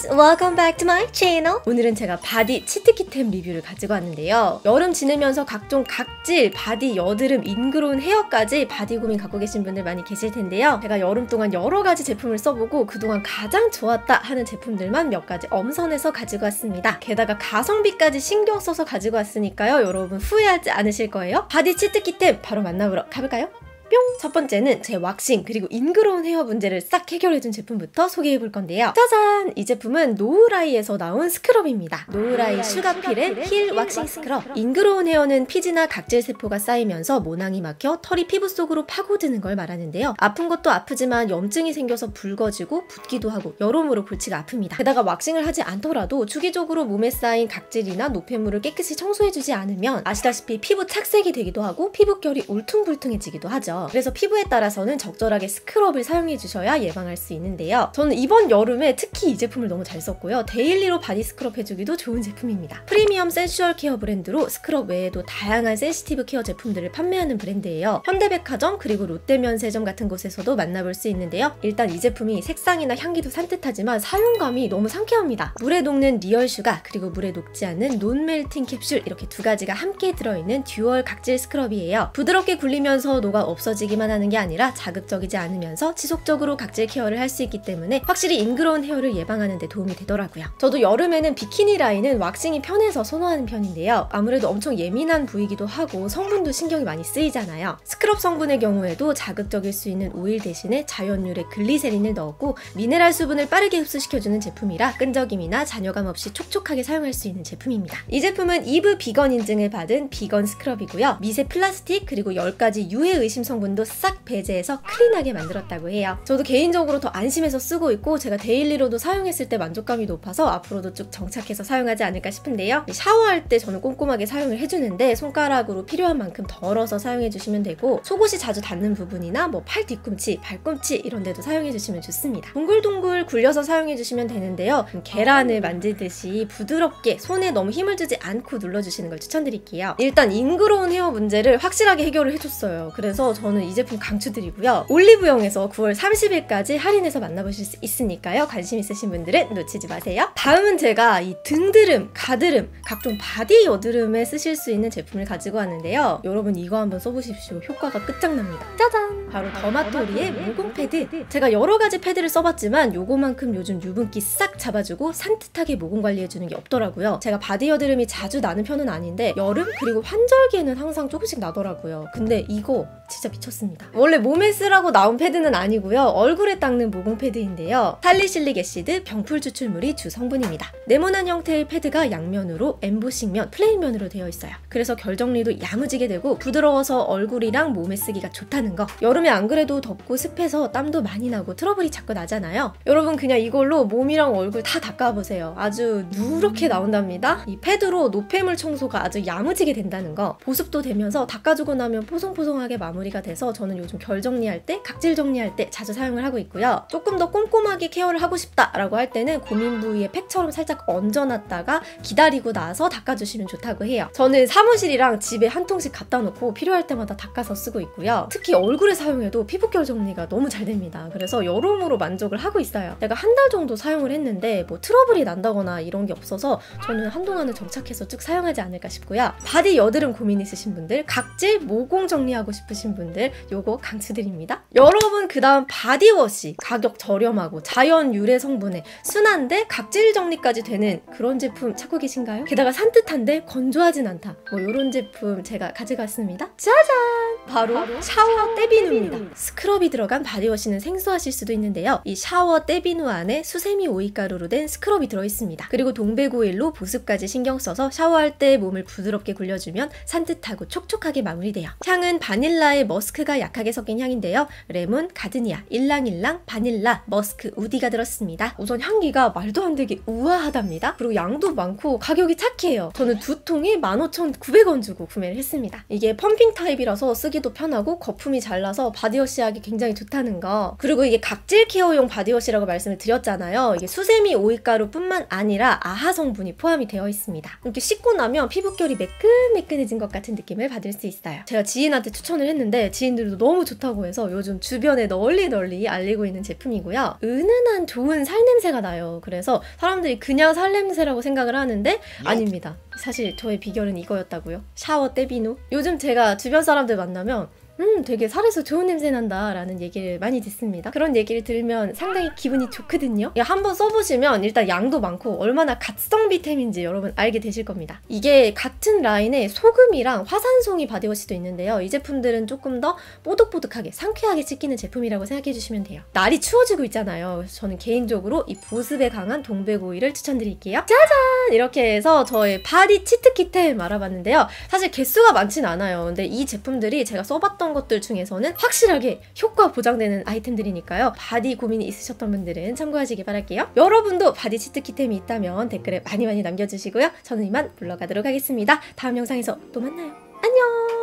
guys! Welcome back to my channel! 오늘은 제가 바디 치트키템 리뷰를 가지고 왔는데요. 여름 지내면서 각종 각질, 바디 여드름, ingrown hair까지 바디 고민 갖고 계신 분들 많이 계실 텐데요. 제가 여름 동안 여러 가지 제품을 써보고 그동안 가장 좋았다 하는 제품들만 몇 가지 엄선해서 가지고 왔습니다. 게다가 가성비까지 신경 써서 가지고 왔으니까요. 여러분 후회하지 않으실 거예요. 바디 치트키템 바로 만나보러 가볼까요? 뿅! 첫 번째는 제 왁싱 그리고 ingrown hair 문제를 싹 해결해준 제품부터 소개해볼 건데요. 짜잔! 이 제품은 노우라이에서 나온 스크럽입니다. 노우라이 슈가필의 힐 왁싱 스크럽. ingrown hair는 피지나 각질 세포가 쌓이면서 모낭이 막혀 털이 피부 속으로 파고드는 걸 말하는데요. 아픈 것도 아프지만 염증이 생겨서 붉어지고 붓기도 하고 여러모로 골치가 아픕니다. 게다가 왁싱을 하지 않더라도 주기적으로 몸에 쌓인 각질이나 노폐물을 깨끗이 청소해주지 않으면 아시다시피 피부 착색이 되기도 하고 피부결이 울퉁불퉁해지기도 하죠. 그래서 피부에 따라서는 적절하게 스크럽을 사용해 주셔야 예방할 수 있는데요. 저는 이번 여름에 특히 이 제품을 너무 잘 썼고요. daily로 바디 스크럽 해주기도 좋은 제품입니다. 프리미엄 sensual 케어 브랜드로 스크럽 외에도 다양한 sensitive 케어 제품들을 판매하는 브랜드예요. 현대백화점 그리고 롯데면세점 같은 곳에서도 만나볼 수 있는데요. 일단 이 제품이 색상이나 향기도 산뜻하지만 사용감이 너무 상쾌합니다. 물에 녹는 real sugar 그리고 물에 녹지 않는 non melting 캡슐 이렇게 두 가지가 함께 들어있는 dual 각질 스크럽이에요. 부드럽게 굴리면서 녹아 없어 없어지기만 하는 게 아니라 자극적이지 않으면서 지속적으로 각질 케어를 할 수 있기 때문에 확실히 ingrown hair를 예방하는 데 도움이 되더라고요. 저도 여름에는 비키니 라인은 왁싱이 편해서 선호하는 편인데요. 아무래도 엄청 예민한 부위기도 하고 성분도 신경이 많이 쓰이잖아요. 스크럽 성분의 경우에도 자극적일 수 있는 오일 대신에 자연유래 글리세린을 넣었고 미네랄 수분을 빠르게 흡수시켜주는 제품이라 끈적임이나 잔여감 없이 촉촉하게 사용할 수 있는 제품입니다. 이 제품은 이브 비건 인증을 받은 비건 스크럽이고요. 미세 플라스틱 그리고 10가지 유해 의심 성분 도 싹 배제해서 clean하게 만들었다고 해요. 저도 개인적으로 더 안심해서 쓰고 있고 제가 daily로도 사용했을 때 만족감이 높아서 앞으로도 쭉 정착해서 사용하지 않을까 싶은데요. 샤워할 때 저는 꼼꼼하게 사용을 해주는데 손가락으로 필요한 만큼 덜어서 사용해주시면 되고 속옷이 자주 닿는 부분이나 뭐 팔 뒤꿈치, 발꿈치 이런 데도 사용해주시면 좋습니다. 동글동글 굴려서 사용해주시면 되는데요. 계란을 만지듯이 부드럽게 손에 너무 힘을 주지 않고 눌러주시는 걸 추천드릴게요. 일단 ingrown hair 문제를 확실하게 해결을 해줬어요. 그래서 저는 이 제품 강추드리고요. 올리브영에서 9월 30일까지 할인해서 만나보실 수 있으니까요. 관심 있으신 분들은 놓치지 마세요. 다음은 제가 이 등드름, 가드름, 각종 바디 여드름에 쓰실 수 있는 제품을 가지고 왔는데요. 여러분 이거 한번 써보십시오. 효과가 끝장납니다. 짜잔! 바로 더마토리의 모공 패드. 제가 여러 가지 패드를 써봤지만 요거만큼 요즘 유분기 싹 잡아주고 산뜻하게 모공 관리해주는 게 없더라고요. 제가 바디 여드름이 자주 나는 편은 아닌데 여름 그리고 환절기에는 항상 조금씩 나더라고요. 근데 이거 진짜 미쳤습니다. 원래 몸에 쓰라고 나온 패드는 아니고요. 얼굴에 닦는 모공 패드인데요. salicylic acid 병풀 추출물이 주 성분입니다. 네모난 형태의 패드가 양면으로 엠보싱면, plain면으로 되어 있어요. 그래서 결 정리도 야무지게 되고 부드러워서 얼굴이랑 몸에 쓰기가 좋다는 거. 여름에 안 그래도 덥고 습해서 땀도 많이 나고 트러블이 자꾸 나잖아요. 여러분 그냥 이걸로 몸이랑 얼굴 다 닦아보세요. 아주 누렇게 나온답니다. 이 패드로 노폐물 청소가 아주 야무지게 된다는 거. 보습도 되면서 닦아주고 나면 포송포송하게 마무리가 돼서 저는 요즘 결 정리할 때, 각질 정리할 때 자주 사용을 하고 있고요. 조금 더 꼼꼼하게 케어를 하고 싶다라고 할 때는 고민 부위에 팩처럼 살짝 얹어놨다가 기다리고 나서 닦아주시면 좋다고 해요. 저는 사무실이랑 집에 한 통씩 갖다 놓고 필요할 때마다 닦아서 쓰고 있고요. 특히 얼굴에 사용해도 피부결 정리가 너무 잘 됩니다. 그래서 여러모로 만족을 하고 있어요. 제가 한 달 정도 사용을 했는데 뭐 트러블이 난다거나 이런 게 없어서 저는 한동안은 정착해서 쭉 사용하지 않을까 싶고요. 바디 여드름 고민 있으신 분들, 각질, 모공 정리하고 싶으신 분들 요거 강추드립니다. 여러분 그 다음 바디워시 가격 저렴하고 자연 유래 성분에 순한데 각질 정리까지 되는 그런 제품 찾고 계신가요? 게다가 산뜻한데 건조하진 않다. 뭐 이런 제품 제가 가져왔습니다. 짜잔! 바로, 바로 샤워 때비누입니다. 스크럽이 들어간 바디워시는 생소하실 수도 있는데요. 이 샤워 때비누 안에 수세미 오이가루로 된 스크럽이 들어있습니다. 그리고 동백오일로 보습까지 신경 써서 샤워할 때 몸을 부드럽게 굴려주면 산뜻하고 촉촉하게 마무리돼요. 향은 바닐라에 머스크가 약하게 섞인 향인데요. 레몬, gardenia, ylang ylang, 바닐라, 머스크, woody가 들었습니다. 우선 향기가 말도 안 되게 우아하답니다. 그리고 양도 많고 가격이 착해요. 저는 두 통에 15,900원 주고 구매를 했습니다. 이게 펌핑 타입이라서 쓰기도 편하고 거품이 잘 나서 바디워시 하기 굉장히 좋다는 거. 그리고 이게 각질 케어용 바디워시라고 말씀을 드렸잖아요. 이게 수세미 오이가루뿐만 아니라 AHA 성분이 포함이 되어 있습니다. 이렇게 씻고 나면 피부결이 매끈매끈해진 것 같은 느낌을 받을 수 있어요. 제가 지인한테 추천을 했는데 제 지인들도 너무 좋다고 해서 요즘 주변에 널리 널리 알리고 있는 제품이고요. 은은한 좋은 살냄새가 나요. 그래서 사람들이 그냥 살냄새라고 생각을 하는데 아닙니다. 사실 저의 비결은 이거였다고요. 샤워 때비누. 요즘 제가 주변 사람들 만나면 음, 되게 살에서 좋은 냄새 난다 라는 얘기를 많이 듣습니다. 그런 얘기를 들으면 상당히 기분이 좋거든요. 한번 써보시면 일단 양도 많고 얼마나 갓성비템인지 여러분 알게 되실 겁니다. 이게 같은 라인에 소금이랑 화산송이 바디워시도 있는데요. 이 제품들은 조금 더 뽀득뽀득하게 상쾌하게 씻기는 제품이라고 생각해 주시면 돼요. 날이 추워지고 있잖아요. 저는 개인적으로 이 보습에 강한 동백 오일을 추천드릴게요. 짜잔! 이렇게 해서 저의 바디 치트키템 알아봤는데요. 사실 개수가 많진 않아요. 근데 이 제품들이 제가 써봤던 것들 중에서는 확실하게 효과 보장되는 아이템들이니까요. 바디 고민이 있으셨던 분들은 참고하시기 바랄게요. 여러분도 바디 치트키템이 있다면 댓글에 많이 많이 남겨주시고요. 저는 이만 물러가도록 하겠습니다. 다음 영상에서 또 만나요. 안녕!